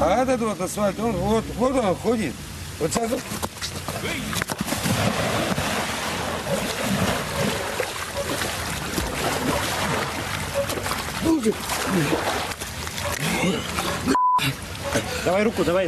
А этот вот асфальт, он вот, вот он ходит. Вот сейчас Давай руку, давай.